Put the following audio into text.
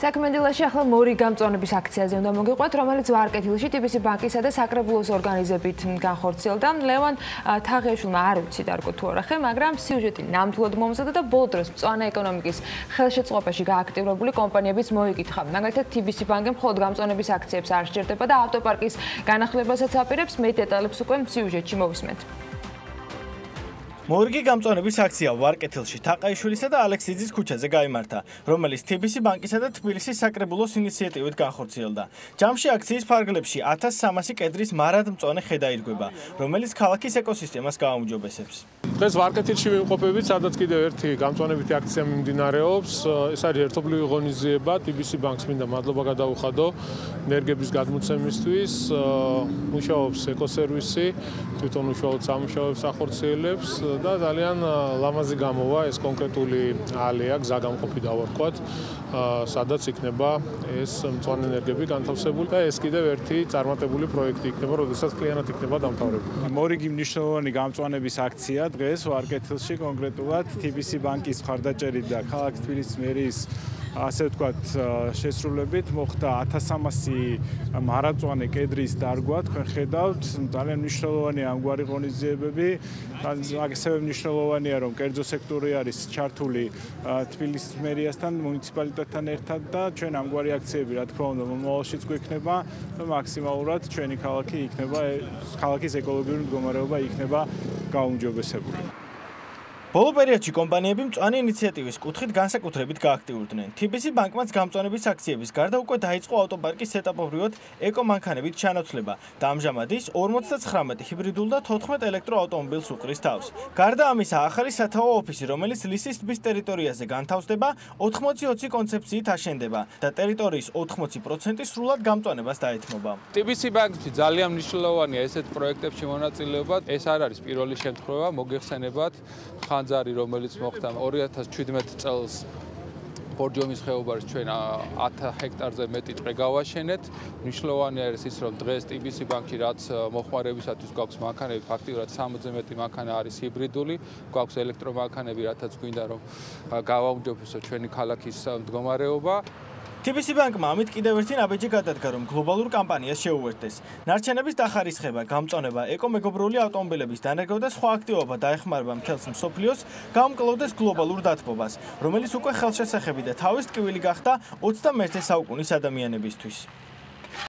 საქმენდილაში ახლა მორი გამწონების აქციაზე უნდა მოგიყვეთ, რომელიც ვარკეთილში TBC ბანკისა და საკრებულოს ორგანიზებით განხორციელდა. ლევან თაღიაშვილმა არ უცი დარგო თუ არა ხე, მაგრამ სიუჟეტი ნამდვილად მომზადდა და ბოლო დროს მწვანე ეკონომიკის ხელშეწყობაში გააქტიურებული კომპანიებიც მოიკითხა. მაგალითად TBC ბანკი მხოლოდ გამწონების აქციებს არ სჭირდება და ავტოპარკის განახლებასაც აპირებს. მე დეტალებს უკვე სიუჟეტში მოვისმენთ. მორგი გამწონების აქცია ვარკეთილში თაყაიშვილისა და ალექსიძის ქუჩაზე გამართა, რომელიც TBC ბანკისა და თბილისის საკრებულოს ინიციატივით განხორციელდა. ჯამში აქციის ფარგლებში 1300 კედრის მარადმწონე ხედა ირგვება, რომელიც ქალაქის ეკოსისტემას გააუმჯობესებს. დღეს ვარკეთილში ვიმყოფებით, სადაც კიდევ ერთი გამწონებითი აქცია მიმდინარეობს. ეს არის ერთობლივი ღონისძიება TBC ბანკს მინდა მადლობა გადაუხადო ენერგების გადმოცემისთვის. მუშაობს ეკოსერვისი, თვითონ უშუალოდ სამუშაოებს ახორციელებს და ძალიან ლამაზი გამოვა ეს კონკრეტული ალეა, გზა გამყოფი დავარქვათ, სადაც იქნება ეს მწვანე ენერგები განთავსებული და ეს კიდევ ერთი წარმატებული პროექტი იქნება, როდესაც კლიანტ იქნება დამთავრებული. მორიგი მნიშვნელოვანი გამწვანების აქცია დღეს ვარკეთილში კონკრეტულად TBC ბანკის მხარდაჭერით და ქალაქ თბილისის მერიის ასე ვთქვათ, შესრულებით მოხდა 1300 მარაწვანე კედრის დარგვა, თქვენ ხედავთ, ძალიან მნიშვნელოვანი ამგვარი ღონისძიებები. ასევე მნიშვნელოვანია, რომ კერძო სექტორი არის ჩართული თბილისის მერიასთან, მუნიციპალიტეტთან ერთად და ჩვენ ამგვარი აქციები, რა თქმა უნდა, მომავალშიც გვექნება და მაქსიმალურად ჩვენი ქალაქი იქნება ქალაქის ეკოლოგიური მდგომარეობა იქნება გაუმჯობესებული. ბოლო პერიოდში კომპანიები მწვანე ინიციატივის კუთხით განსაკუთრებით გააქტიურდნენ. TBC ბანკმაც გამწვანების აქციების გარდა უკვე დაიწყო ავტოპარკის ეტაპობრივად ეკომანქანებით ჩანაცვლება და ამჟამად ის 59 ჰიბრიდულ და 14 ელექტროავტომობილს უყრის თავს. გარდა ამისა, ახალი სათაო ოფისი, რომელიც ლისის ტბის ტერიტორიაზე განთავსდება, 80-20 კონცეფციით აშენდება და ტერიტორიის 80% სრულად გამწვანებას დაეთმობა. TBC ბანკი ძალიან მნიშვნელოვანია ესეთ პროექტებში მონაწილეობა. ეს არ არის პირველი შემთხვევა, მოგეხსენებათ ხან ხანძარი, რომელიც მოხდა 2017 წელს ბორჯომის ხეობაში ჩვენ 10 ჰექტარზე მეტი ტყე გავაშენეთ. მნიშვნელოვანია არის ის, რომ დღეს TBC ბანკში რაც მოხმარებისათვის გვაქვს მანქანები, ფაქტიურად 60-ზე მეტი მანქანა არის ჰიბრიდული, გვაქვს ელექტრომანქანები, რათაც გვინდა რომ გავაუმჯობესოთ ჩვენი ქალაქის მდგომარეობა. TBC ბანკმა ამით კიდევ ერთი ნაბიჯი გადადგა, რომ გლობალურ კამპანიას შეუერთდეს. ნარჩენების დახარისხება, გამწონება, ეკომეგობრული ავტომობილების დანერგვა და სხვა აქტივობა დაეხმარება მთელს მსოფლიოს გამკლოდეს გლობალურ დათბობას, რომელიც უკვე ხელშესახები და თავის ტკივილი გახდა 21 საუკუნის ადამიანებისთვის.